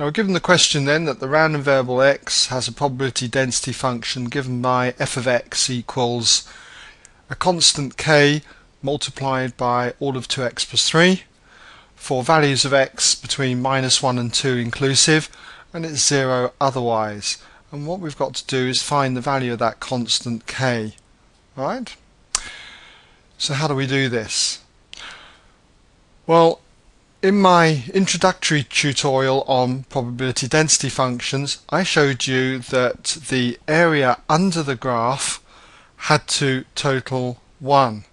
Now we're given the question then that the random variable x has a probability density function given by f of x equals a constant k multiplied by all of 2x plus 3 for values of x between minus 1 and 2 inclusive and it's 0 otherwise. And what we've got to do is find the value of that constant k. Right? So how do we do this? Well in my introductory tutorial on probability density functions, I showed you that the area under the graph had to total 1.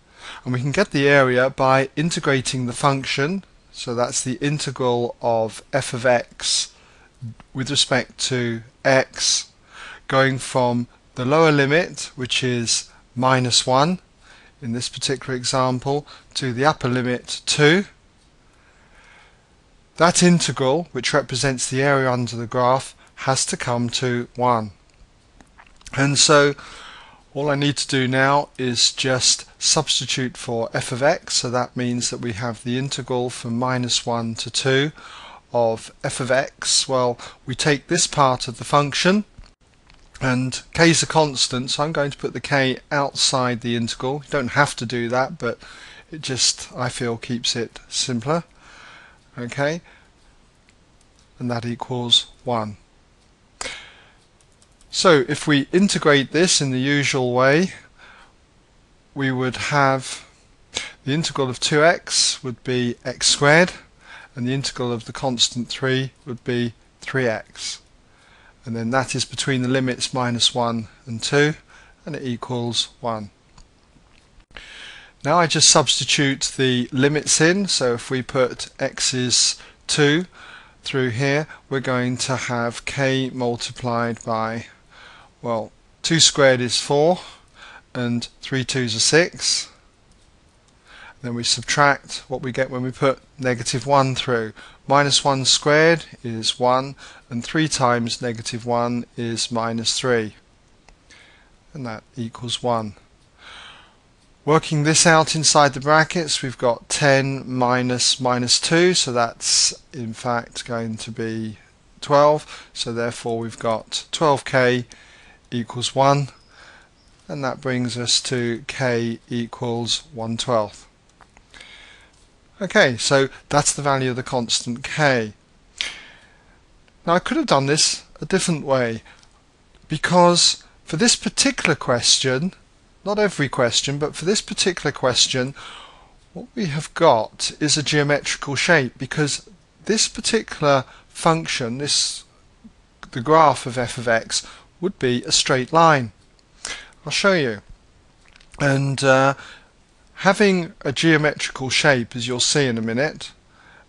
And we can get the area by integrating the function, so that's the integral of f of x with respect to x, going from the lower limit, which is minus 1 in this particular example, to the upper limit 2 that integral, which represents the area under the graph, has to come to 1. And so all I need to do now is just substitute for f of x, so that means that we have the integral from minus 1 to 2 of f of x. Well, we take this part of the function, and k is a constant, so I'm going to put the k outside the integral. You don't have to do that, but it just, I feel, keeps it simpler okay? And that equals 1 so if we integrate this in the usual way we would have the integral of 2x would be x squared and the integral of the constant 3 would be 3x and then that is between the limits minus 1 and 2 and it equals 1 now I just substitute the limits in, so if we put x is 2 through here, we're going to have k multiplied by, well, 2 squared is 4, and 3 2s are 6. Then we subtract what we get when we put negative 1 through. Minus 1 squared is 1, and 3 times negative 1 is minus 3. And that equals 1. Working this out inside the brackets, we've got 10 minus minus 2, so that's in fact going to be 12. So therefore we've got 12k equals 1, and that brings us to k equals 1 12th. Okay, so that's the value of the constant k. Now I could have done this a different way, because for this particular question, not every question, but for this particular question, what we have got is a geometrical shape because this particular function, this the graph of f of x, would be a straight line. I'll show you. And uh, having a geometrical shape, as you'll see in a minute,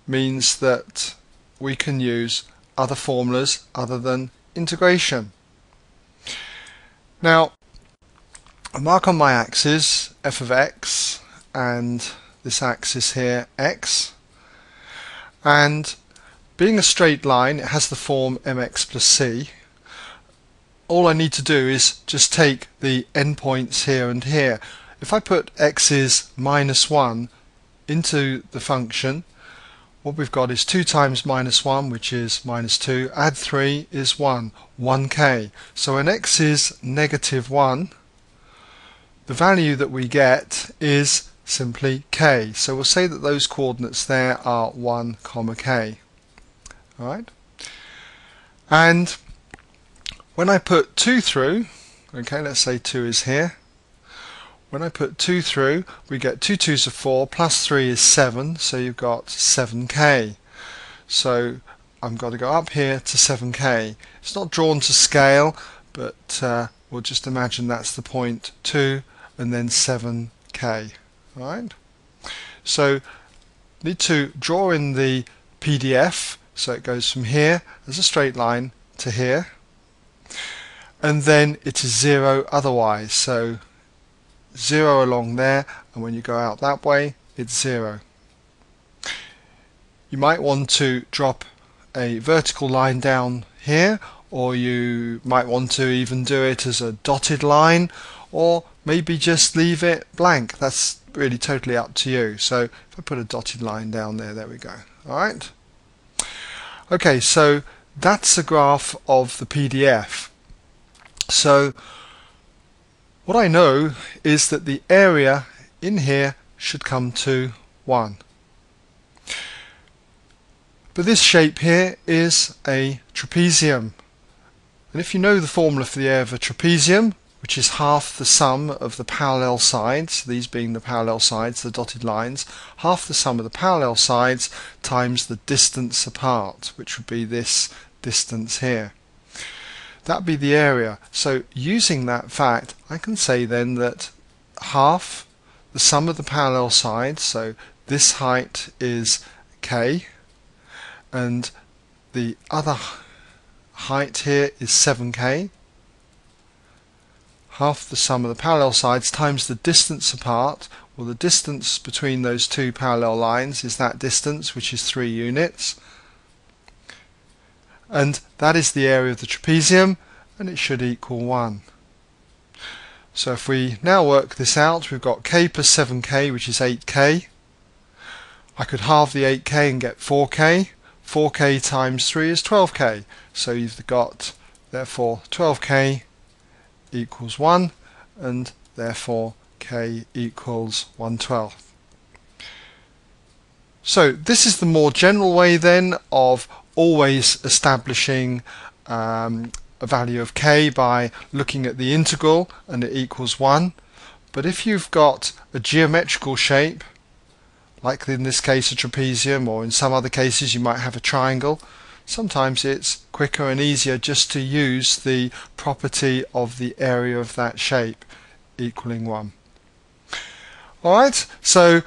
means that we can use other formulas other than integration. Now, Mark on my axis f of x and this axis here x. And being a straight line it has the form mx plus c. All I need to do is just take the endpoints here and here. If I put x is minus 1 into the function what we've got is 2 times minus 1 which is minus 2 add 3 is 1 1k so when x is negative 1 the value that we get is simply k. So we'll say that those coordinates there are 1 comma k. Alright? And when I put 2 through, okay, let's say 2 is here. When I put 2 through, we get 2 2s are 4, plus 3 is 7, so you've got 7k. So I'm going to go up here to 7k. It's not drawn to scale, but uh, we'll just imagine that's the point 2 and then 7k. Right? So need to draw in the PDF so it goes from here as a straight line to here and then it is zero otherwise so zero along there and when you go out that way it's zero you might want to drop a vertical line down here or you might want to even do it as a dotted line or maybe just leave it blank. That's really totally up to you. So if I put a dotted line down there, there we go. Alright. Okay, so that's a graph of the PDF. So what I know is that the area in here should come to 1. But this shape here is a trapezium. And if you know the formula for the area of a trapezium, which is half the sum of the parallel sides, these being the parallel sides, the dotted lines, half the sum of the parallel sides times the distance apart, which would be this distance here. That would be the area. So using that fact, I can say then that half the sum of the parallel sides, so this height is k, and the other height here is 7k, half the sum of the parallel sides times the distance apart. Well, the distance between those two parallel lines is that distance, which is 3 units. And that is the area of the trapezium, and it should equal 1. So if we now work this out, we've got k plus 7k, which is 8k. I could halve the 8k and get 4k. 4k times 3 is 12k. So you've got, therefore, 12k equals 1 and therefore k equals 1 12th. So this is the more general way then of always establishing um, a value of k by looking at the integral and it equals 1. But if you've got a geometrical shape, like in this case a trapezium or in some other cases you might have a triangle, sometimes it's quicker and easier just to use the property of the area of that shape equaling 1. Alright, so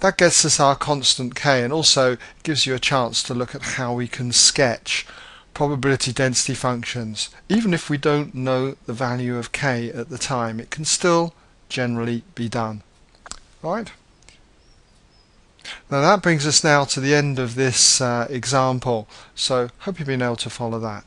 that gets us our constant k and also gives you a chance to look at how we can sketch probability density functions. Even if we don't know the value of k at the time, it can still generally be done. Alright? Now that brings us now to the end of this uh, example, so hope you've been able to follow that.